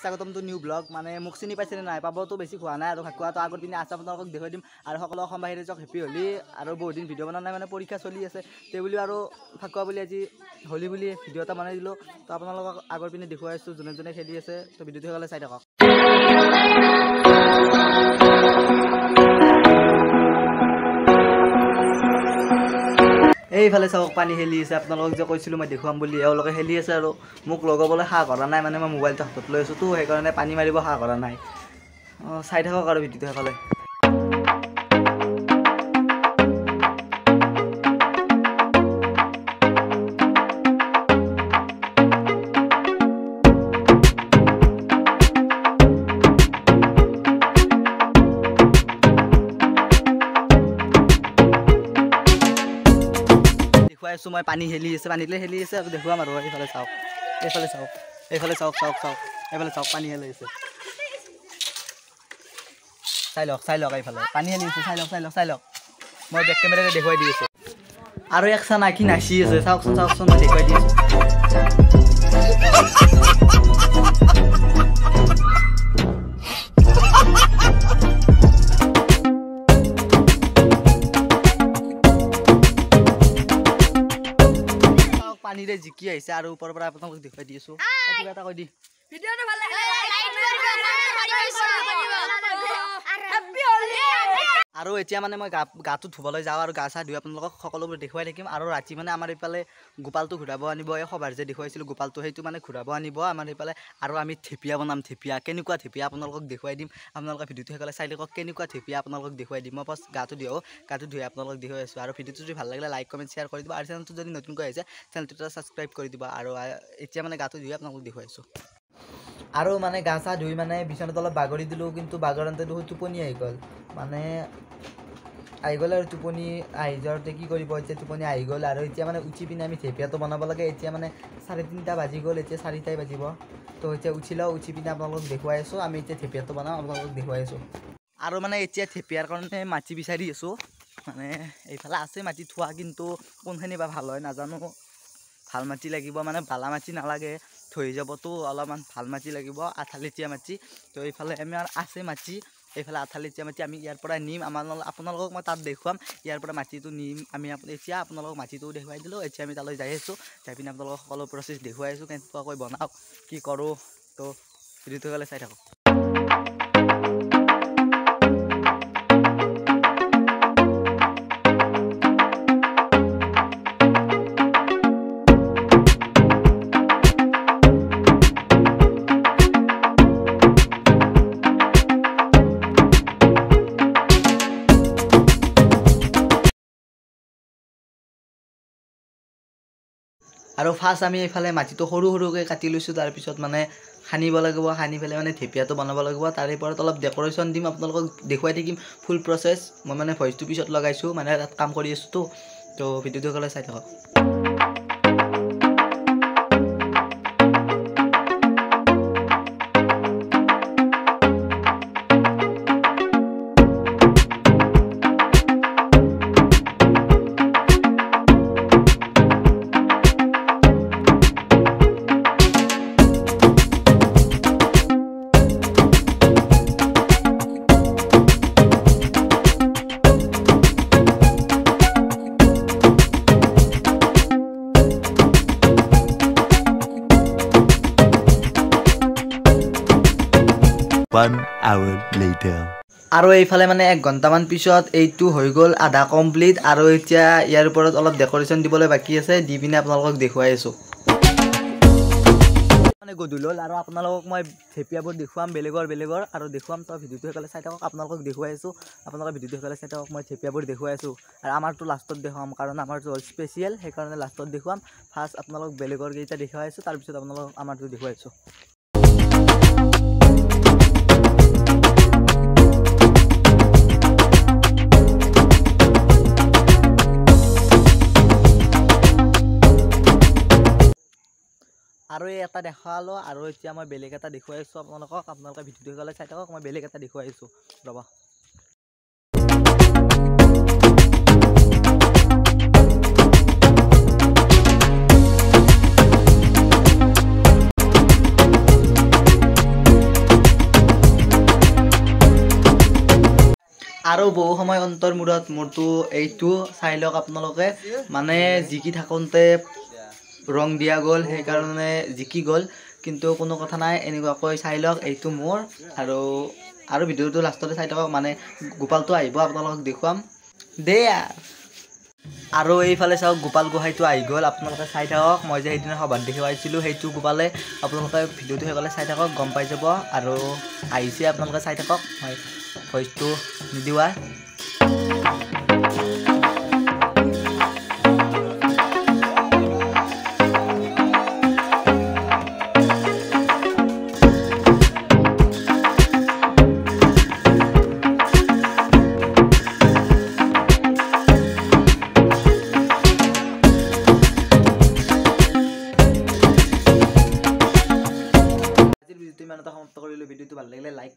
স্বাগতম two new blog মানে মোক চিনি পাইছেনে নাই পাবতো বেছি হোৱা নাই আৰু ফাকুৱাটো আগৰ পিনে আছে আপোনালোকক দেখুৱাই দিম আৰু সকলো অসম বাহিৰে যাওক হেপী হ'লি আৰু বহুত দিন ভিডিঅ' বনোৱা নাই মানে পৰীক্ষা চলি আছে সেই বুলি আৰু ফাকুৱা বুলি আজি হোলী বুলি ভিডিঅ' এটা বনাই দিলোঁ তো আপোনালোকক আগৰ পিনে দেখুৱাই আছোঁ যোনে যোনে খেলি আছে তো ভিডিঅ'টো সকলে চাই থাকক। এইফালে চাওক পানী খেলি আছে। আপোনালোকক যে কৈছিলোঁ মই দেখুৱাম বুলি এওঁলোকে খেলি আছে আৰু। মোক লগাবলৈ সাহ কৰা নাই মানে মই মোবাইলটো হাতত লৈ আছোঁ। তো সেইকাৰণে পানী মাৰিব সাহ কৰা নাই। অঁ চাই থাকক আৰু ভিডিঅ'টো সেইফালে। দেখুৱাই আছোঁ মই পানী হেলি আছে পানীতে হেলি আছে দেখুৱাম আৰু এইফালে চাওক এইফালে চাওক এইফালে চাওক চাওক চাওক এইফালে চাওক পানী হেলি আছে। চাই লওক চাই লওক এইফালে পানী হেলি আছে চাই লওক চাই লওক চাই লওক। মই বেক কেমেৰাৰে দেখুৱাই দি আছোঁ। আৰু এক চান আঁকি নাচি আছে চাওকচোন চাওকচোন মই দেখুৱাই দি আছোঁ। পানীৰে জিকি আহিছে আৰু ওপৰৰ পৰা আপোনালোকক দেখুৱাই দি আছোঁ। কিবা এটা কৈ দি। ভিডিঅ'টো ভাল লাগিলে লাইক কৰিব আৰু এতিয়া মানে মই গা গাটো ধুবলৈ যাওঁ আৰু গা চা ধুই আপোনালোকক সকলোবোৰ দেখুৱাই থাকিম আৰু ৰাতি মানে আমাৰ এইফালে গোপালটো ঘূৰাব আনিব এই সভাৰ যে দেখুৱাইছিলোঁ গোপালটো সেইটো মানে ঘূৰাব আনিব আমাৰ এইফালে আৰু আমি থেপিয়া বনাম থেপিয়া কেনেকুৱা থেপিয়া আপোনালোকক দেখুৱাই দিম? আপোনালোকে ভিডিঅ'টো সেইকাৰণে চাই থাকক কেনেকুৱা থেপিয়া আপোনালোকক দেখুৱাই দিম। মই ফাৰ্ষ্ট গাটো দিওঁ গাটো ধুই আপোনালোকক দেখুৱাই আছোঁ আৰু ভিডিঅ'টো যদি ভাল লাগিলে লাইক কমেণ্ট শ্বেয়াৰ কৰি দিব। আৰু চেনেলটো যদি নতুনকৈ আহিছে চেনেলটো এটা ছাবস্ক্ৰাইব কৰি দিব। আৰু এতিয়া মানে গাটো ধুই আপোনালোকক দেখুৱাই আছোঁ আৰু মানে গা চা ধুই মানে বিচনাত অলপ বাগৰি দিলোঁ কিন্তু বাগৰতে দেখোন টোপনি আহি গ'ল। মানে আহি গ'ল আৰু টোপনি আহি যাওঁতে কি কৰিব এতিয়া টোপনি আহি গ'ল আৰু এতিয়া মানে উঠি পিনে আমি থেপিয়াটো বনাব লাগে এতিয়া মানে চাৰে তিনিটা বাজি গ'ল এতিয়া চাৰিটাই বাজিব। তো এতিয়া উঠি লওঁ উঠি পিনে আপোনালোকক দেখুৱাই আছোঁ আমি এতিয়া থেপিয়াটো বনাওঁ আপোনালোকক দেখুৱাই আছোঁ। আৰু মানে এতিয়া থেপিয়াৰ কাৰণে মাটি বিচাৰি আছোঁ মানে এইফালে আছে মাটি থোৱা কিন্তু কোনখিনি বা ভাল হয় নাজানো। ভাল মাটি লাগিব মানে বালা মাটি নালাগে। থৈ যাবতো অলপমান ভাল মাটি লাগিব আঠালেটীয়া মাটি। তো এইফালে আমাৰ আছে মাটি এইফালে আঠালেটীয়া মাটি আমি ইয়াৰ পৰা নিম। আমাৰ আপোনালোকক মই তাত দেখুৱাম ইয়াৰ পৰা মাটিটো নিম। আমি এতিয়া আপোনালোকক মাটিটো দেখুৱাই দিলোঁ এতিয়া আমি তালৈ যাই আছোঁ। যাই পিনে আপোনালোকক সকলো প্ৰচেছ দেখুৱাই আছোঁ কেনেকুৱাকৈ বনাওঁ কি কৰোঁ তো ভিডিঅ'টো গ'লে চাই থাকক। আৰু ফাৰ্ষ্ট আমি এইফালে মাটিটো সৰু সৰুকৈ কাটি লৈছোঁ তাৰপিছত মানে সানিব লাগিব সানি পেলাই মানে থেপিয়াটো বনাব লাগিব। তাৰে ওপৰত অলপ ডেক'ৰেশ্যন দিম আপোনালোকক দেখুৱাই থাকিম ফুল প্ৰচেছ মই মানে ভইচটো পিছত লগাইছোঁ মানে তাত কাম কৰি আছোঁতো তো। ভিডিঅ'টো গ'লে চাই থাকক। One hour later. আৰু এইফালে মানে এক ঘণ্টামান পিছত এইটো হৈ গ'ল আধা কমপ্লিট আৰু এতিয়া ইয়াৰ ওপৰত অলপ ডেক'ৰেশ্যন দিবলৈ বাকী আছে দি পিনে আপোনালোকক দেখুৱাই আছোঁ। মানে গধূলি হ'ল আৰু আপোনালোকক মই থেপিয়াবোৰ দেখুৱাম বেলেগৰ বেলেগৰ আৰু দেখুৱাম তই ভিডিঅ'টো সেইকাৰণে চাই থাকক আপোনালোকক দেখুৱাই আছোঁ। আপোনালোকে ভিডিঅ'টো সেইকাৰণে চাই থাকক মই থেপিয়াবোৰ দেখুৱাই আছোঁ। আৰু আমাৰটো লাষ্টত দেখুৱাম কাৰণ আমাৰটো হ'ল স্পেচিয়েল সেইকাৰণে লাষ্টত দেখুৱাম। ফাৰ্ষ্ট আপোনালোক বেলেগৰ কেইটা দেখুৱাই আছোঁ তাৰপিছত আপোনালোকক আমাৰটো দেখুৱাই আছোঁ। আৰু এটা দেখালোঁ আৰু এতিয়া মই বেলেগ এটা দেখুৱাইছো আপোনালোকক। আপোনালোকে ভিডিঅ' দেখিবলে চাই থাকক মই বেলেগ এটা দেখুৱাইছো ৰ'বা। আৰু বহু সময় অন্তৰ মূৰত মোৰতো এইটো চাই লওক আপোনালোকে। মানে জিকি থাকোঁতে ৰং দিয়া গ'ল সেইকাৰণে জিকি গ'ল। কিন্তু কোনো কথা নাই এনেকুৱাকৈ চাই লওক এইটো মোৰ। আৰু আৰু ভিডিঅ'টো লাষ্টতে চাই থাকক মানে গোপালটো আহিব আপোনালোকক দেখুৱাম। They are. এইফালে চাওক গোপাল গোহাঁইটো আহি গ'ল আপোনালোকে চাই থাকক। মই যে সেইদিনা সভাত দেখুৱাইছিলোঁ সেইটো গোপালে আপোনালোকে ভিডিঅ'টো হ'লে চাই থাকক গম পাই যাব। আৰু আহিছে আপোনালোকে চাই থাকক। মই ভইচটো নিদিওঁ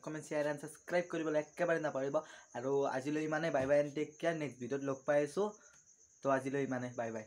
কমেণ্ট শ্বেয়াৰ এণ্ড ছাবস্ক্ৰাইব কৰিবলৈ একেবাৰে নাপাহৰিব। আৰু আজিলৈ ইমানে bye bye and take care next ভিডিঅ'ত লগ পাই আছোঁ। তো আজিলৈ ইমানে বাই বাই